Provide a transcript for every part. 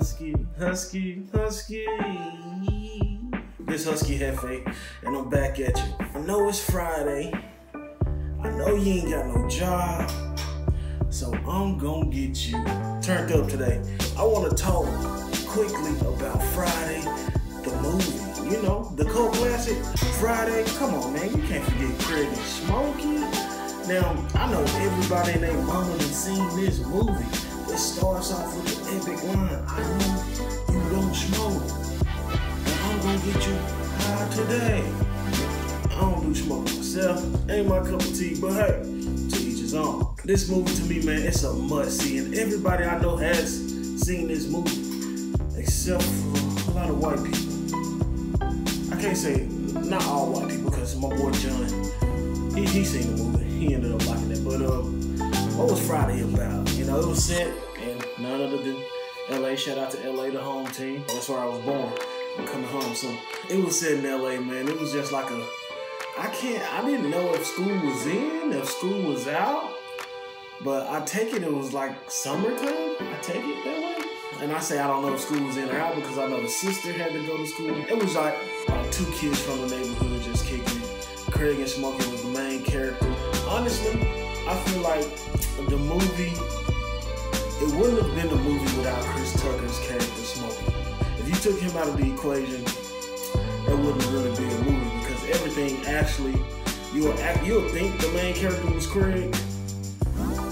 Husky, Husky, Husky. This Husky Jefe, and I'm back at you. I know it's Friday. I know you ain't got no job. So I'm gonna get you turned up today. I wanna talk quickly about Friday, the movie. You know, the cult classic, Friday. Come on, man, you can't forget Craig and Smokey. Now, I know everybody and their mama has seen this movie. It starts off with the epic line, I know you don't smoke, but I'm gonna get you high today. I don't do smoke myself, ain't my cup of tea, but hey, to each his own. This movie to me, man, it's a must see, and everybody I know has seen this movie, except for a lot of white people. I can't say not all white people, because my boy John, he, he seen the movie, he ended up liking it, but uh, what was Friday about? It was set in none other than LA. Shout out to LA, the home team. That's where I was born. I'm coming home, so it was set in LA, man. It was just like a I can't, I didn't know if school was in, if school was out, but I take it it was like summertime. I take it that way. And I say I don't know if school was in or out because I know the sister had to go to school. It was like uh, two kids from the neighborhood just kicking it. Craig and Smokey was the main character. Honestly, I feel like the movie, it wouldn't have been a movie without Chris Tucker's character Smokey. If you took him out of the equation, it wouldn't really be a movie because everything actually you'll you'll think the main character was Craig,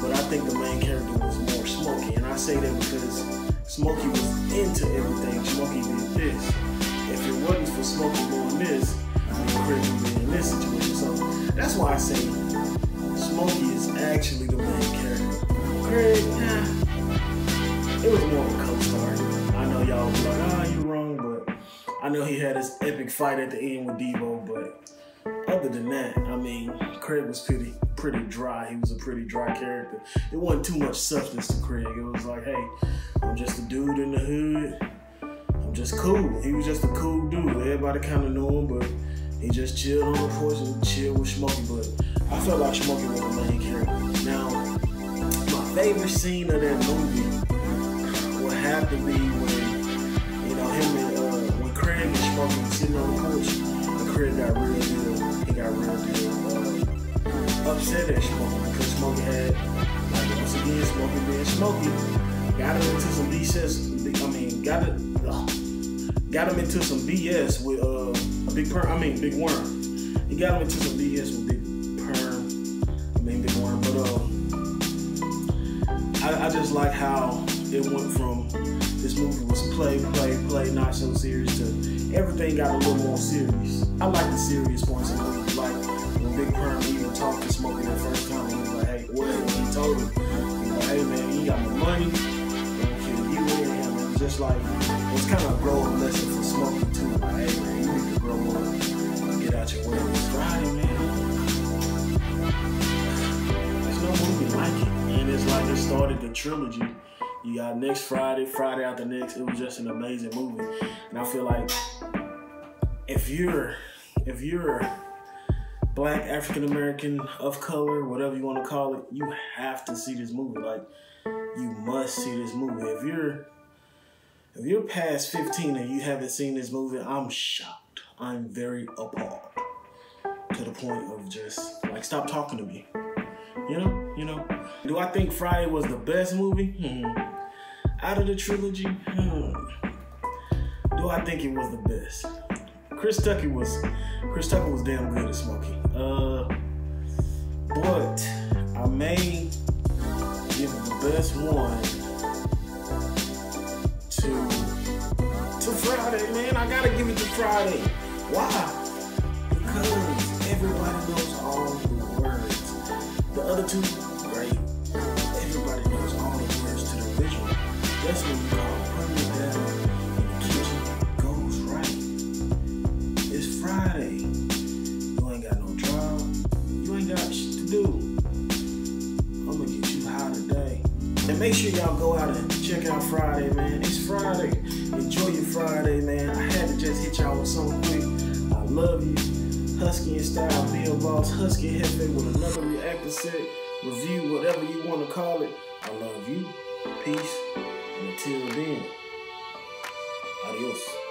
but I think the main character was more Smokey, and I say that because Smokey was into everything. Smokey did this. If it wasn't for Smokey doing this, then Craig would be in this situation. So that's why I say Smokey is actually the main character. Craig, nah, it was more of a co-star. I know y'all be like, ah, you wrong, but I know he had his epic fight at the end with Deebo, but other than that, I mean, Craig was pretty pretty dry. He was a pretty dry character. It wasn't too much substance to Craig. It was like, hey, I'm just a dude in the hood. I'm just cool. He was just a cool dude. Everybody kind of knew him, but he just chilled on the porch and chilled with Smokey. But I felt like Smokey was the main character. Now, my favorite scene of that movie would have to be when, you know, him and uh, when Craig was sitting on the porch, and Craig got real deal. He got real deal. Uh, upset at Smokey because Smokey had, like, once again, Smokey being Smokey, got him into some BS. I mean, got it, got him into some BS with uh, a big perm. I mean, big worm. He got him into some BS with big perm. I mean, big worm. But uh, I, I just like how it went from this movie was play, play, play, not so serious to everything got a little more serious. I like the serious points in movies, like when Big Perm even talked to Smokey the first time, he was like, hey, what? He told him, he was like, hey man, you got my money, and you in him. And just like, it was kind of a growing lesson for Smokey too. Like, hey man, you need to grow up, get out your way. It's Friday, man. There's no movie like it. And it's like it started the trilogy. You got next Friday, Friday after next. It was just an amazing movie. And I feel like if you're if you're black, African American, of color, whatever you want to call it, you have to see this movie. Like you must see this movie. If you're if you're past 15 and you haven't seen this movie, I'm shocked. I'm very appalled. To the point of just like stop talking to me. You know, you know. Do I think Friday was the best movie? Hmm. Out of the trilogy, hmm. Do I think it was the best? Chris Tucker was Chris Tucker was damn good at Smokey. Uh, but I may give the best one to to Friday, man. I gotta give it to Friday. Why? Because everybody knows all the words. The other two, It's Friday. You ain't got no job. You ain't got shit to do. I'm gonna get you high today. And make sure y'all go out and check out Friday, man. It's Friday. Enjoy your Friday, man. I had to just hit y'all with something quick. I love you. Husky in style, Bill Boss, Husky Jefe with another Reactisect, review, whatever you want to call it. I love you. Peace. Until then, adios.